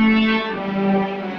うん。